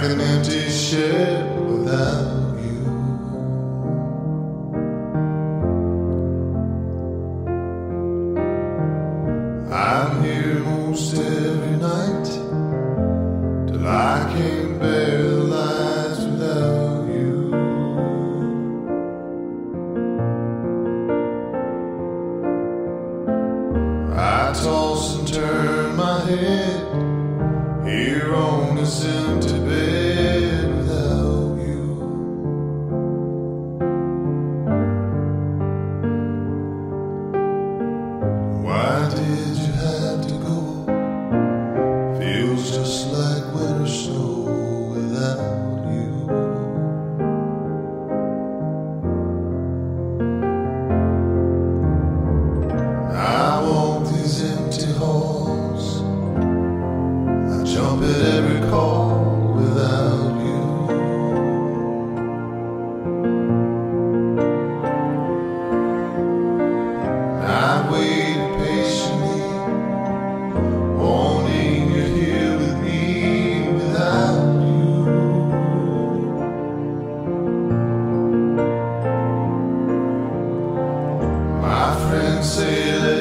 like an empty ship without you. I'm here most every night till I can't bear the lights without you. I toss and turn my head here on this empty bed can sail it.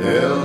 El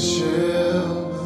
shall